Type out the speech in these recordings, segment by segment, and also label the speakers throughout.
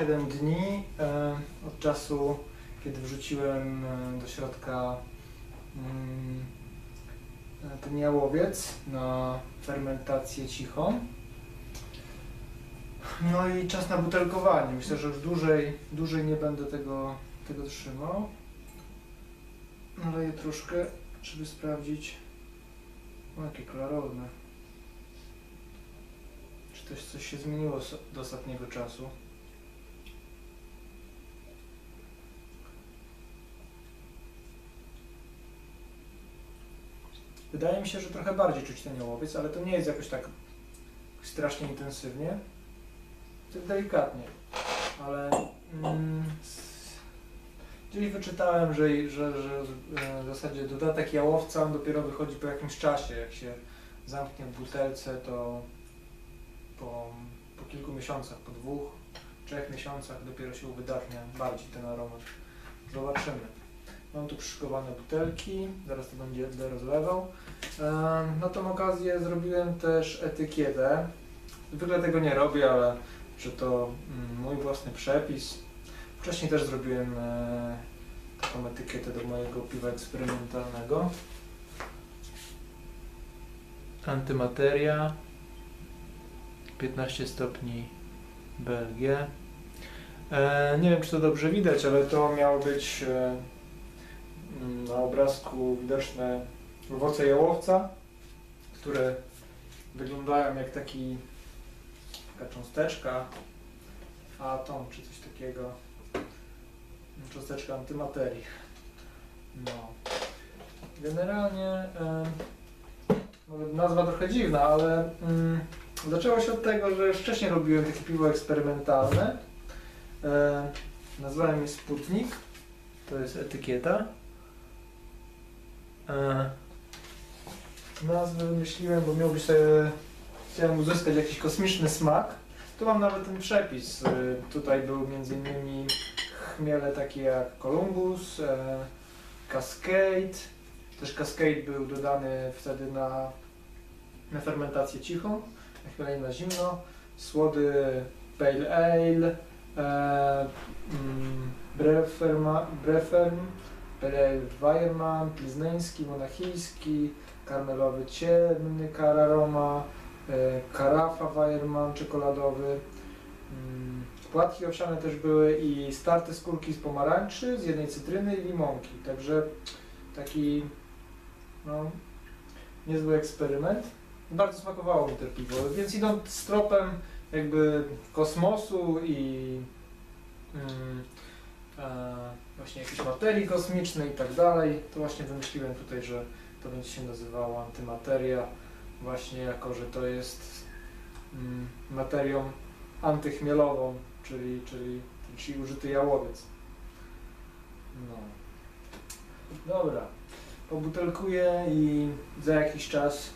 Speaker 1: 7 dni e, od czasu, kiedy wrzuciłem e, do środka mm, e, ten jałowiec na fermentację cichą. No i czas na butelkowanie. Myślę, że już dłużej, dłużej nie będę tego, tego trzymał. Naleję troszkę, żeby sprawdzić. O, jakie klarowne. Czy też coś się zmieniło do ostatniego czasu? Wydaje mi się, że trochę bardziej czuć ten jałowiec, ale to nie jest jakoś tak strasznie intensywnie. Tak delikatnie. Ale mm, gdzieś wyczytałem, że, że, że e, w zasadzie dodatek jałowca dopiero wychodzi po jakimś czasie. Jak się zamknie w butelce, to po, po kilku miesiącach, po dwóch, trzech miesiącach dopiero się uwydatnia bardziej ten aromat. Zobaczymy. Mam tu przyszykowane butelki, zaraz to będzie rozlewał. Na tą okazję zrobiłem też etykietę. Zwykle tego nie robię, ale że to mm, mój własny przepis. Wcześniej też zrobiłem e, taką etykietę do mojego piwa eksperymentalnego. Antymateria 15 stopni BLG. E, nie wiem, czy to dobrze widać, ale to miało być e, na obrazku widoczne owoce jałowca, które wyglądają jak taki, taka cząsteczka, atom czy coś takiego. Cząsteczka antymaterii. No. Generalnie może nazwa trochę dziwna, ale mm, zaczęło się od tego, że wcześniej robiłem takie piwo eksperymentalne. E, nazwałem je Sputnik. To jest etykieta. E, nazwę wymyśliłem, bo miał być sobie, chciałem uzyskać jakiś kosmiczny smak. Tu mam nawet ten przepis. E, tutaj był między innymi chmiele takie jak Columbus, e, Cascade. Też Cascade był dodany wtedy na, na fermentację cichą, na na zimno. Słody Pale Ale, e, mm, Breferm, Weiermann, Pliznański, Monachijski, Karmelowy Ciemny, Kararoma, e, Karafa Weiermann, czekoladowy. Mm, Płatki owsiane też były i starte skórki z pomarańczy, z jednej cytryny i limonki. Także taki no, niezły eksperyment. Bardzo smakowało mi to piwo, więc idąc tropem jakby kosmosu i mm, właśnie jakiejś materii kosmicznej i tak dalej, to właśnie wymyśliłem tutaj, że to będzie się nazywało antymateria, właśnie jako, że to jest mm, materią antychmielową, czyli, czyli, czyli użyty jałowiec. No. Dobra. Pobutelkuję i za jakiś czas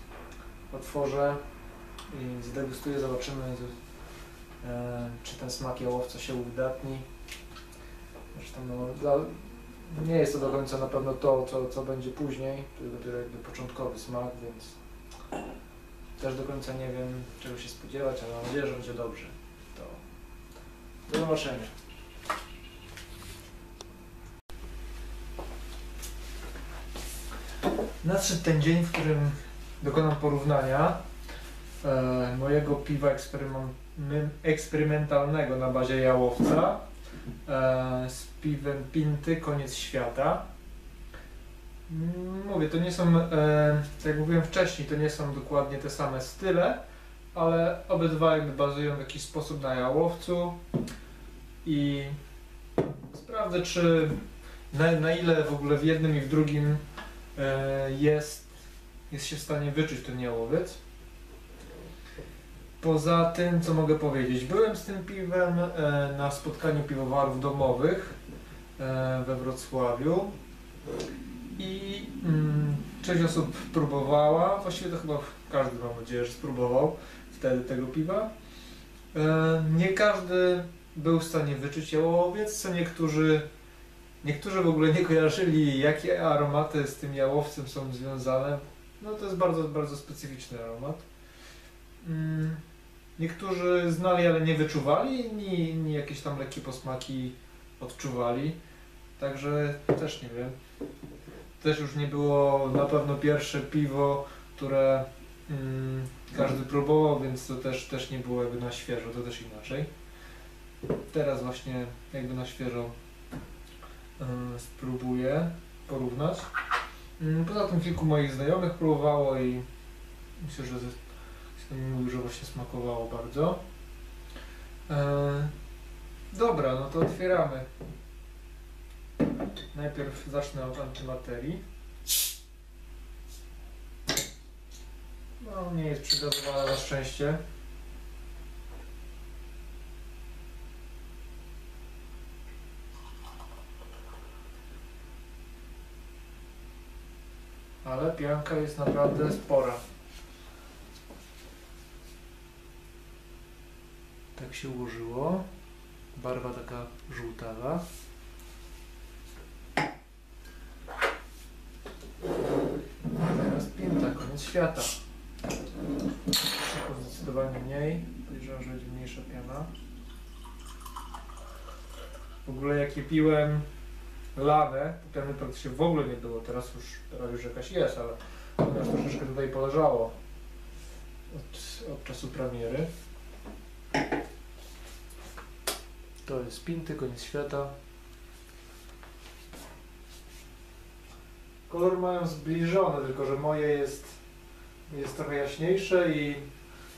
Speaker 1: otworzę i zdegustuję, zobaczymy e, czy ten smak jałowca się uwydatni. Zresztą no, dla, nie jest to do końca na pewno to, co, co będzie później, to jest dopiero jakby początkowy smak, więc też do końca nie wiem czego się spodziewać, ale mam nadzieję, że będzie dobrze. To do zobaczenia. Nadszedł ten dzień, w którym dokonam porównania e, mojego piwa eksperymen- eksperymentalnego na bazie jałowca z piwem Pinty Koniec Świata. Mm, Mówię, to nie są, e, tak jak mówiłem wcześniej, to nie są dokładnie te same style, ale obydwa jakby bazują w jakiś sposób na jałowcu i sprawdzę, czy na, na ile w ogóle w jednym i w drugim e, jest, jest się w stanie wyczuć ten jałowiec. Poza tym, co mogę powiedzieć, byłem z tym piwem e, na spotkaniu piwowarów domowych e, we Wrocławiu i mm, część osób próbowała, właściwie to chyba każdy mam nadzieję, że spróbował wtedy tego piwa. E, nie każdy był w stanie wyczuć jałowiec, co niektórzy, niektórzy w ogóle nie kojarzyli, jakie aromaty z tym jałowcem są związane. No to jest bardzo, bardzo specyficzny aromat. Mm. Niektórzy znali, ale nie wyczuwali, inni, inni jakieś tam lekkie posmaki odczuwali. Także też nie wiem. Też już nie było na pewno pierwsze piwo, które mm, każdy próbował, więc to też, też nie było jakby na świeżo, to też inaczej. Teraz właśnie jakby na świeżo y, spróbuję porównać. Mm, Poza tym kilku moich znajomych próbowało i myślę, że ze- mi mówił, że właśnie smakowało bardzo. E, dobra, no to otwieramy. Najpierw zacznę od antymaterii. No, nie jest przygotowana na szczęście. Ale pianka jest naprawdę spora. Tak się ułożyło. Barwa taka żółtawa. Teraz pinta, koniec świata. Tylko zdecydowanie mniej. Podejrzewam, że będzie mniejsza piana. W ogóle jak je piłem lawę, piany praktycznie w ogóle nie było. Teraz już, teraz już jakaś jest, ale ona już troszeczkę tutaj poleżało od, od czasu premiery. To jest pinty, koniec świata. Kolory mają zbliżone, tylko że moje jest, jest trochę jaśniejsze i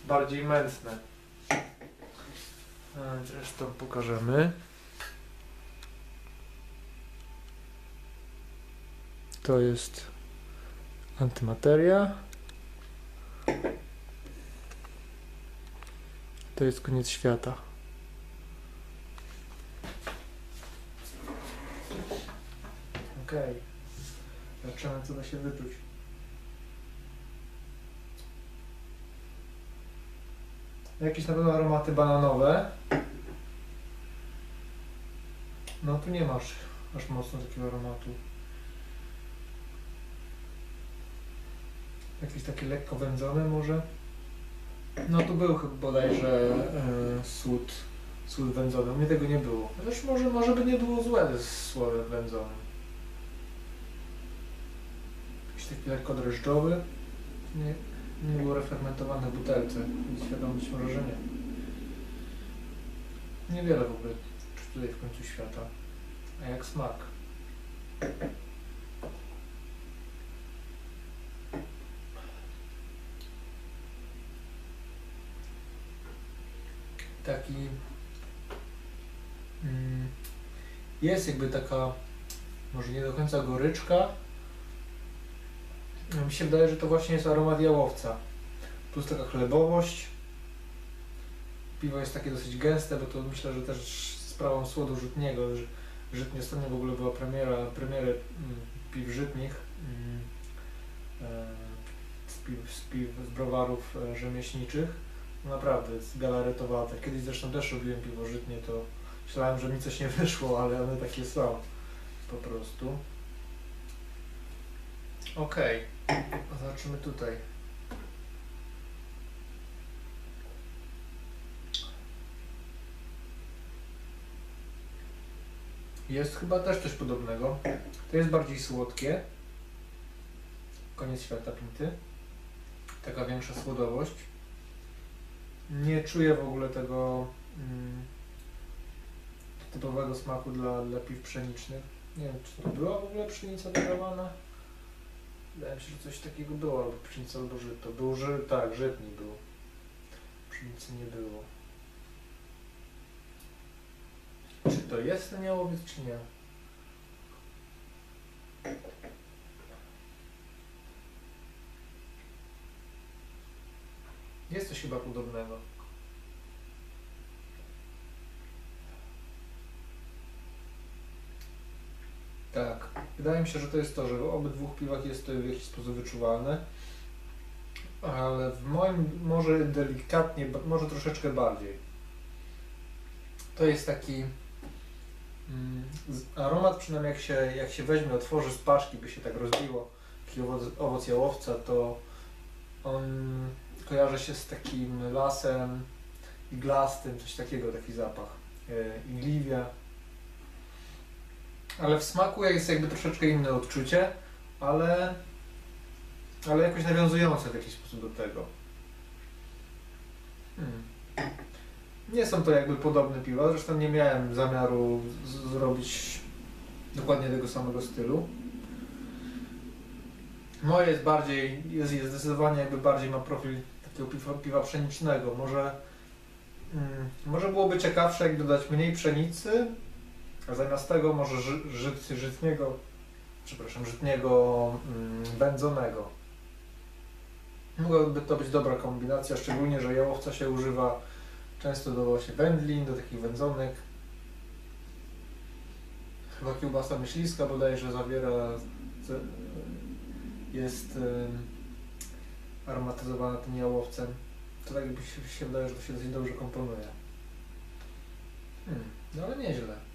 Speaker 1: bardziej mętne. Zresztą pokażemy. To jest antymateria. To jest koniec świata. Okej. Zobaczymy, co da się wyczuć. Jakieś na pewno aromaty bananowe. No tu nie masz aż mocno takiego aromatu. Jakieś takie lekko wędzone może. No tu był chyba bodajże e, słód, słód wędzony. U mnie tego nie było. Chociaż może, może by nie było złe z słodem wędzonym. Jakiś taki lekko drożdżowy. Nie, nie było refermentowane w butelce, więc wiadomo być może, że nie. Niewiele w ogóle tutaj w końcu świata. A jak smak? Taki mm, jest jakby taka może nie do końca goryczka, Mi się wydaje, że to właśnie jest aromat jałowca. Plus taka chlebowość. Piwo jest takie dosyć gęste, bo to myślę, że też sprawą słodu żytniego. że Żytnie ostatnio w ogóle była premiera, premiery mm, piw żytnich. mm, e, Z piw, z, piw, z browarów e, rzemieślniczych. No Naprawdę, jest galaretowate. Kiedyś zresztą też robiłem piwo żytnie, to myślałem, że mi coś nie wyszło, ale one takie są. Po prostu. Okej. Zobaczymy tutaj. Jest chyba też coś podobnego. To jest bardziej słodkie. Koniec świata pinty. Taka większa słodowość. Nie czuję w ogóle tego mm, typowego smaku dla, dla piw pszenicznych. Nie wiem, czy to była w ogóle pszenica dodawana? Wydaje mi się, że coś takiego było, albo pszenica, albo żyto. Był ży, tak, żytni był. Pszenicy nie było. Czy to jest ten jałowiec, czy nie? Jest coś chyba podobnego. Tak. Wydaje mi się, że to jest to, że w obydwu piwach jest to w jakiś sposób wyczuwalne. Ale w moim może delikatnie, może troszeczkę bardziej. To jest taki mm, aromat, przynajmniej jak się, jak się weźmie, otworzy z paczki, by się tak rozbiło, taki owoc, owoc jałowca, to on kojarzy się z takim lasem iglastym, coś takiego, taki zapach. E, Igliwia. Ale w smaku jest jakby troszeczkę inne odczucie, ale, ale jakoś nawiązujące w jakiś sposób do tego. Hmm. Nie są to jakby podobne piwa, zresztą nie miałem zamiaru zrobić dokładnie tego samego stylu. Moje jest bardziej, jest, jest zdecydowanie jakby bardziej ma profil takiego piwa, piwa pszenicznego. Może, mm, może byłoby ciekawsze jak dodać mniej pszenicy, a zamiast tego może ży, żyt, żytniego, przepraszam, żytniego mm, wędzonego. Mogłaby to być dobra kombinacja, szczególnie, że jałowca się używa często do właśnie wędlin, do takich wędzonek. Chyba kiełbasa myśliwska bodajże zawiera, jest aromatyzowana tym jałowcem. To tak jakby się, się wydaje, że to się dosyć dobrze komponuje. Hmm, no ale nieźle.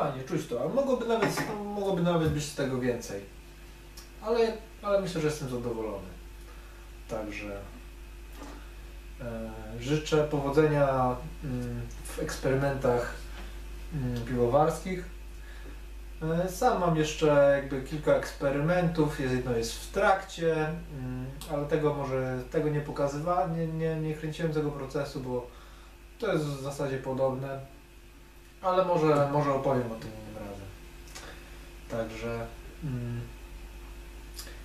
Speaker 1: Fajnie, czuć to, ale mogłoby nawet, mogłoby nawet być z tego więcej. Ale, ale myślę, że jestem zadowolony. Także e, życzę powodzenia mm, w eksperymentach mm, piwowarskich. E, Sam mam jeszcze jakby kilka eksperymentów, jedno jest w trakcie, mm, ale tego może tego nie pokazywałem, nie, nie, nie kręciłem tego procesu, bo to jest w zasadzie podobne, ale może, może opowiem o tym innym razem. Także mm,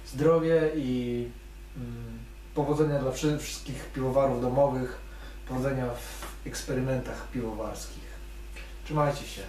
Speaker 1: zdrowie i mm, powodzenia dla wszy- wszystkich piwowarów domowych, powodzenia w eksperymentach piwowarskich. Trzymajcie się.